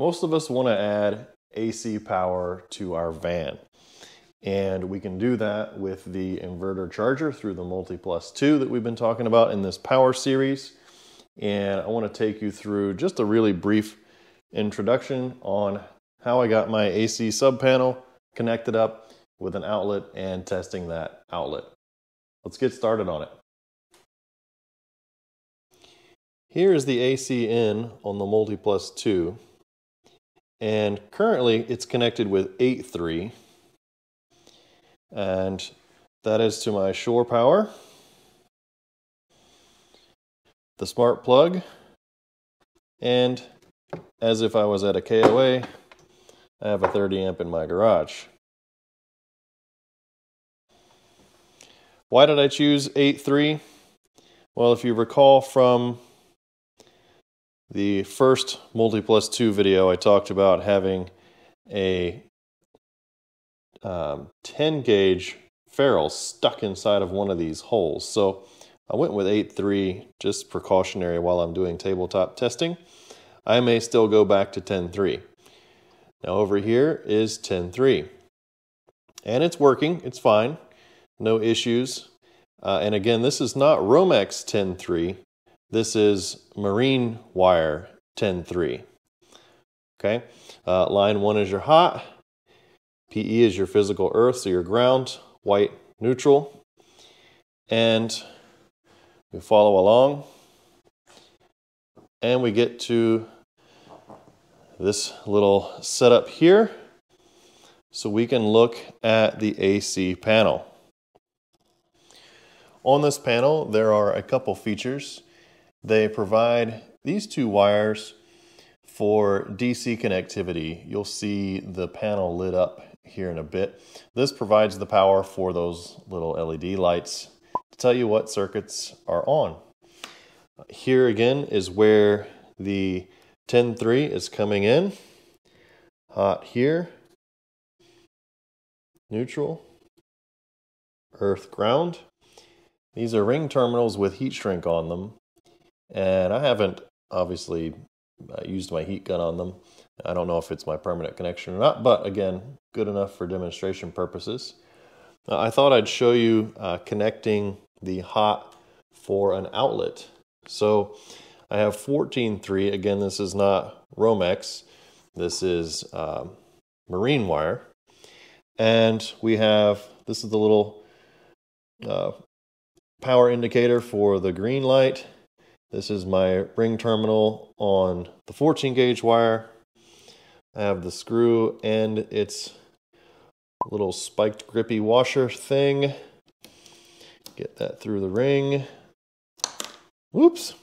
Most of us want to add AC power to our van. And we can do that with the inverter charger through the MultiPlus 2 that we've been talking about in this power series. And I want to take you through just a really brief introduction on how I got my AC sub panel connected up with an outlet and testing that outlet. Let's get started on it. Here is the AC in on the MultiPlus 2 and currently it's connected with 8.3 and that is to my shore power. The smart plug. And as if I was at a KOA I have a 30 amp in my garage. Why did I choose 8.3 well if you recall from the first MultiPlus 2 video, I talked about having a um, 10 gauge ferrule stuck inside of one of these holes. So I went with 8.3 just precautionary while I'm doing tabletop testing. I may still go back to 10.3. Now over here is 10.3. And it's working, it's fine, no issues. Uh, and again, this is not Romex 10.3. This is marine wire 10-3. Okay, uh, line one is your hot, PE is your physical earth, so your ground, white neutral. And we follow along and we get to this little setup here so we can look at the AC panel. On this panel, there are a couple features. They provide these two wires for DC connectivity. You'll see the panel lit up here in a bit. This provides the power for those little LED lights to tell you what circuits are on. Here again is where the 10.3 is coming in. Hot here, neutral, earth ground. These are ring terminals with heat shrink on them. And I haven't obviously uh, used my heat gun on them. I don't know if it's my permanent connection or not, but again, good enough for demonstration purposes. Uh, I thought I'd show you uh, connecting the hot for an outlet. So I have 14.3. Again, this is not Romex. This is um, marine wire. And we have, this is the little uh, power indicator for the green light this is my ring terminal on the 14 gauge wire. I have the screw and its little spiked grippy washer thing. Get that through the ring. Whoops.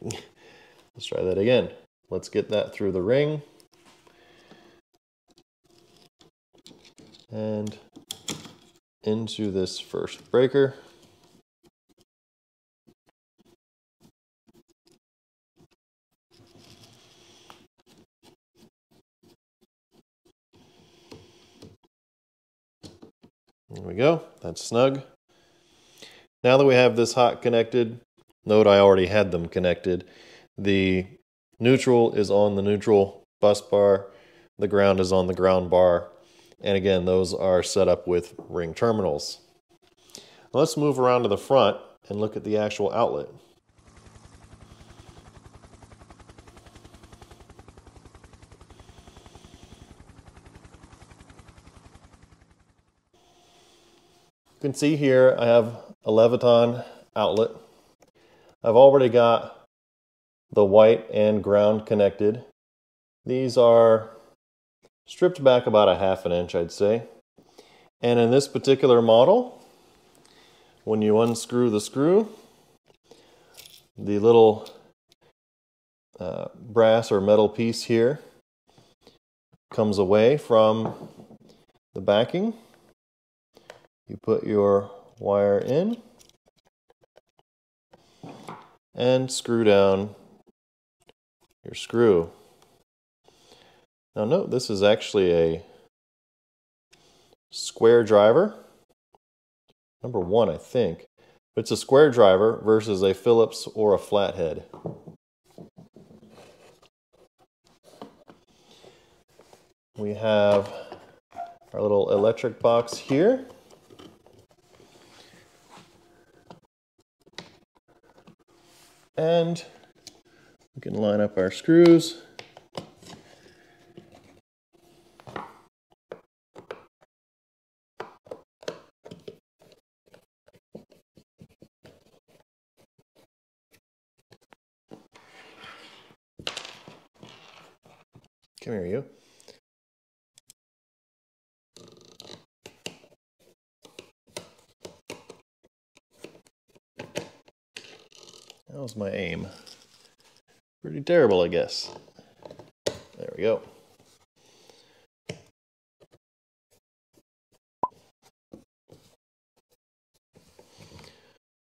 Let's try that again. Let's get that through the ring. And into this first breaker. There we go. That's snug. Now that we have this hot connected, note I already had them connected. The neutral is on the neutral bus bar. The ground is on the ground bar. And again, those are set up with ring terminals. Let's move around to the front and look at the actual outlet. You can see here I have a Leviton outlet. I've already got the white and ground connected. These are stripped back about a half an inch, I'd say. And in this particular model, when you unscrew the screw, the little uh, brass or metal piece here comes away from the backing you put your wire in and screw down your screw. Now note this is actually a square driver, number one I think. It's a square driver versus a Phillips or a flathead. We have our little electric box here. And we can line up our screws. Come here, you. That was my aim. Pretty terrible, I guess. There we go.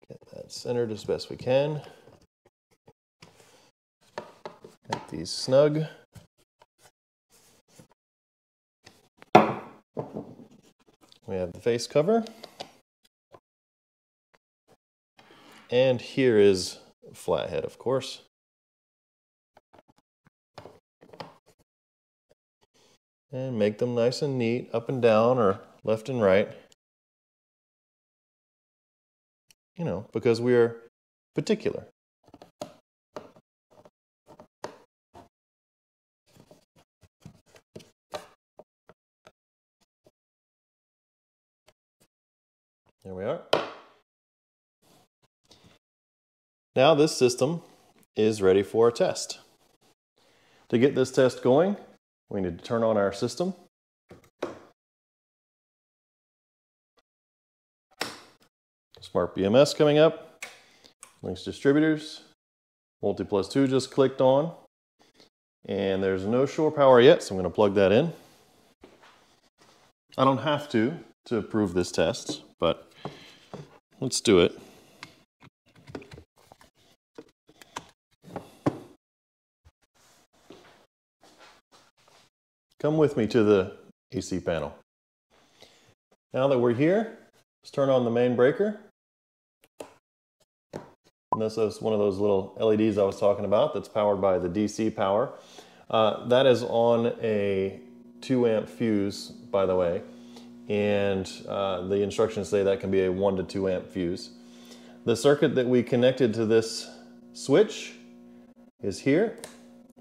Get that centered as best we can. Get these snug. We have the face cover. And here is flathead, of course. And make them nice and neat, up and down or left and right. You know, because we're particular. There we are. Now this system is ready for a test. To get this test going, we need to turn on our system. Smart BMS coming up. Lynx distributors. Multi plus 2 just clicked on. And there's no shore power yet, so I'm going to plug that in. I don't have to to approve this test, but let's do it. Come with me to the AC panel. Now that we're here, let's turn on the main breaker. And this is one of those little LEDs I was talking about that's powered by the DC power. Uh, that is on a 2 amp fuse, by the way, and uh, the instructions say that can be a 1 to 2 amp fuse. The circuit that we connected to this switch is here,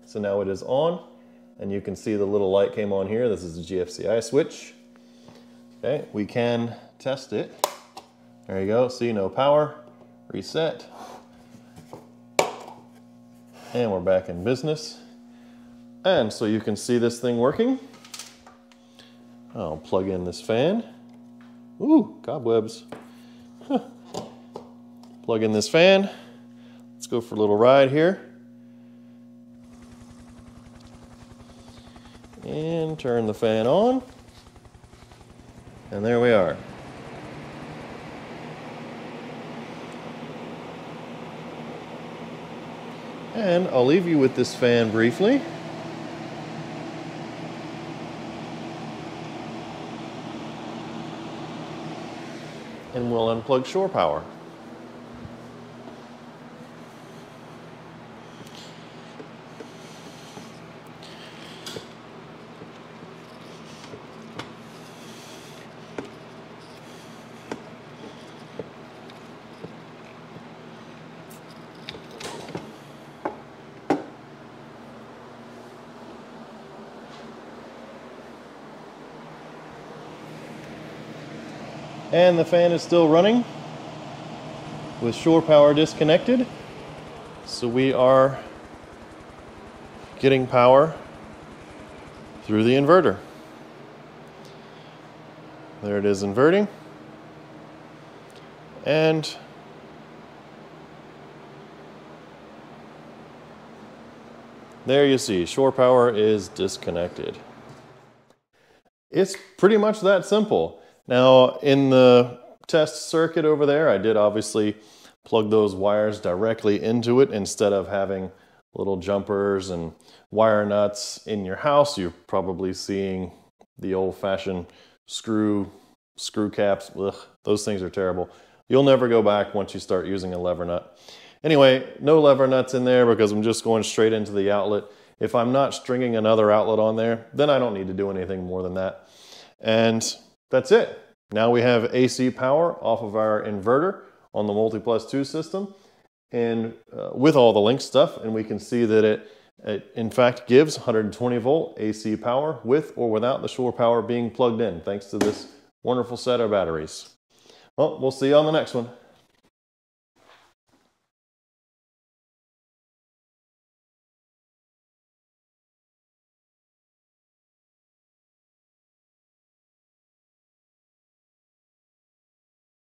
so now it is on and you can see the little light came on here. This is a GFCI switch. Okay, we can test it. There you go, see no power, reset. And we're back in business. And so you can see this thing working. I'll plug in this fan. Ooh, cobwebs. Huh. Plug in this fan. Let's go for a little ride here. And turn the fan on. And there we are. And I'll leave you with this fan briefly. And we'll unplug shore power. And the fan is still running with shore power disconnected. So we are getting power through the inverter. There it is inverting. And there you see, shore power is disconnected. It's pretty much that simple. Now, in the test circuit over there, I did obviously plug those wires directly into it instead of having little jumpers and wire nuts in your house. You're probably seeing the old-fashioned screw screw caps. Ugh, those things are terrible. You'll never go back once you start using a lever nut. Anyway, no lever nuts in there because I'm just going straight into the outlet If I'm not stringing another outlet on there, then I don't need to do anything more than that. And that's it. Now we have AC power off of our inverter on the MultiPlus 2 system and uh, with all the link stuff and we can see that it, it in fact gives 120 volt AC power with or without the shore power being plugged in thanks to this wonderful set of batteries. Well, we'll see you on the next one.